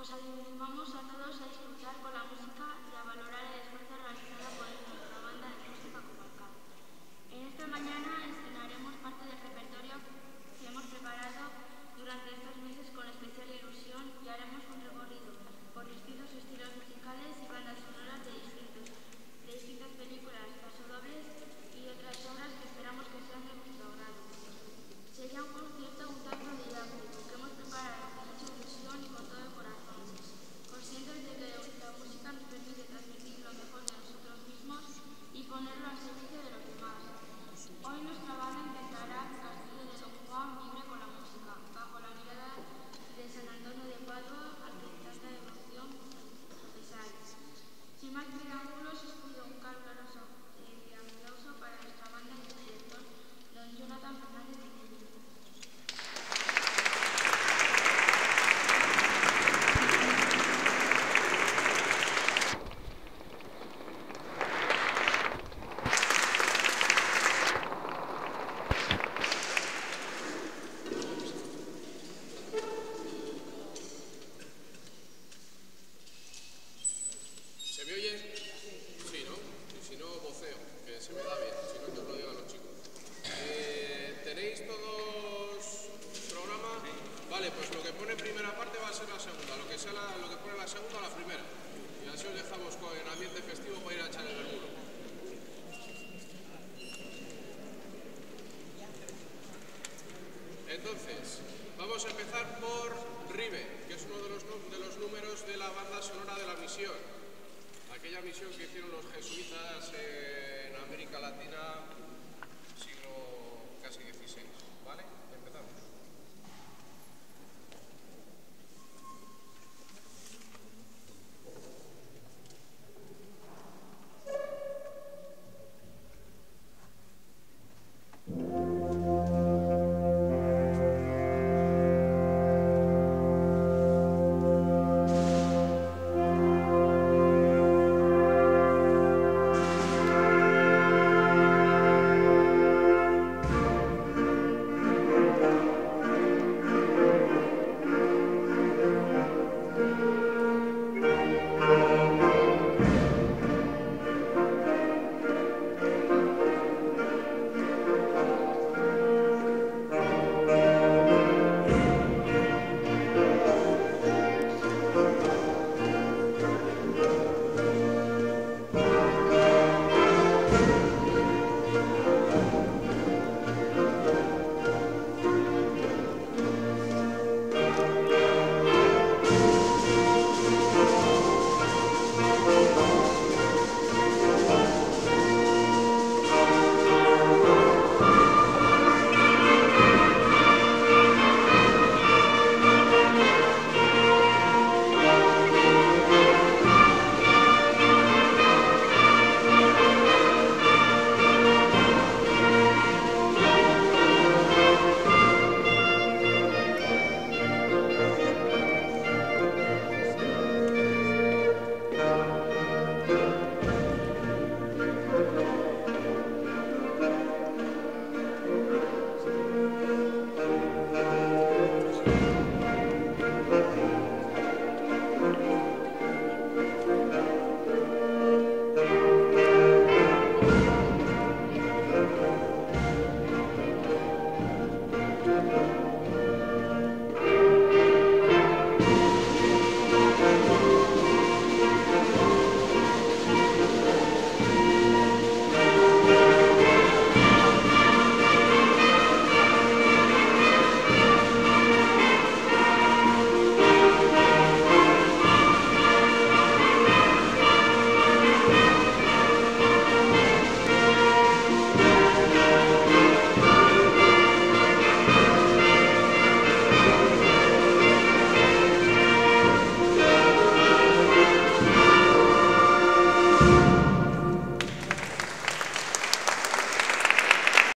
Os animamos a todos a disfrutar con la música y a valorar el esfuerzo realizado por nuestra banda de música comarcal. En esta mañana estrenaremos parte del repertorio que hemos preparado durante estos meses con especial ilusión y haremos se me da bien, si no que os lo digan los chicos. Eh, ¿Tenéis todos programa? Vale, pues lo que pone primera parte va a ser la segunda, lo que, sea la, lo que pone la segunda, la primera. Y así os dejamos con ambiente festivo para ir a echar el vermuro. Entonces, vamos a empezar por Ribe, que es uno de los, de los números de la banda sonora de la misión aquella misión que hicieron los jesuitas en América Latina, siglo casi XVI, ¿vale?